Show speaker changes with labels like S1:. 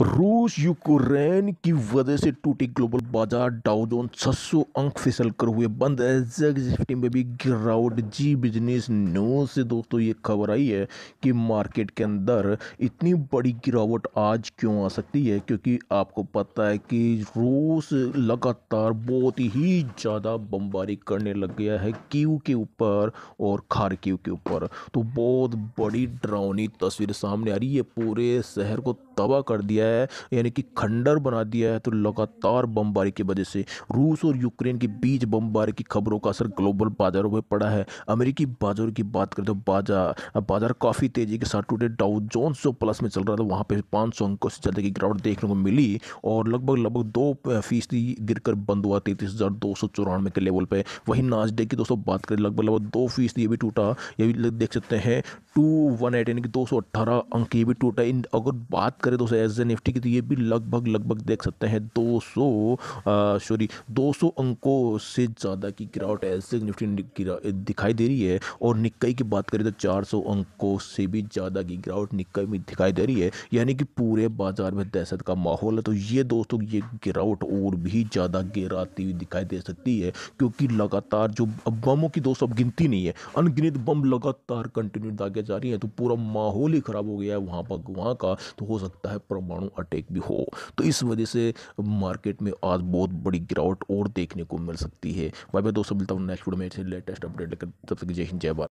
S1: रूस यूक्रेन की वजह से टूटी ग्लोबल बाज़ार डाउ जोन 600 अंक फिसल कर हुए बंद। है में भी गिरावट, जी बिज़नेस न्यूज़ से दोस्तों, ये खबर आई है कि मार्केट के अंदर इतनी बड़ी गिरावट आज क्यों आ सकती है? क्योंकि आपको पता है कि रूस लगातार बहुत ही ज़्यादा बमबारी करने लग गया है कीव के ऊपर और खारकीव के ऊपर। तो बहुत बड़ी डरावनी तस्वीर सामने आ रही है। पूरे शहर को तबाह कर दिया है, यानी कि खंडर बना दिया है तो लगातार बमबारी की वजह से। रूस और यूक्रेन के बीच बमबारी की खबरों का असर ग्लोबल बाजारों में पड़ा है। अमेरिकी बाजारों की बात करें तो बाज़ार बाज़ार काफ़ी तेज़ी के साथ टूटे। डाउ जोन्स जो प्लस में चल रहा था, वहाँ पे 500 सौ अंकों से ज़्यादा की गिरावट देखने को मिली, और लगभग लगभग दो फ़ीसदी गिर कर बंद हुआ, तैतीस हज़ार दो सौ चौरानवे के लेवल पे। वहीं नाजडे की दोस्तों बात करें, लगभग लगभग दो फ़ीसदी ये भी टूटा। ये भी देख सकते हैं टू वन एट यानी कि दो सौ अट्ठारह अंक ये भी टूटा इन, अगर बात करें दोस्तों एस निफ्टी की तो ये भी लगभग लगभग देख सकते हैं। 200 सॉरी 200 अंकों से ज़्यादा की गिरावट एस निफ्टी दिखाई दे रही है। और निक्कई की बात करें तो 400 अंकों से भी ज़्यादा की गिरावट निक्कई में दिखाई दे रही है। यानी कि पूरे बाज़ार में दहशत का माहौल है। तो ये दोस्तों, ये गिरावट और भी ज़्यादा गिराती हुई दिखाई दे सकती है। क्योंकि लगातार जो बमों की दोस्तों, अब गिनती नहीं है। अनगिनत बम लगातार कंटिन्यू दागे जा रही है तो पूरा माहौल ही ख़राब हो गया है वहाँ पर, वहाँ का तो हो सकता है परमाणु अटैक भी हो। तो इस वजह से मार्केट में आज बहुत बड़ी गिरावट और देखने को मिल सकती है। भाई भाई दोस्तों, मिलता हूँ नेक्स्ट वीडियो में। लेटेस्ट अपडेट लेकर, तब तक जय हिंद, जय भारत।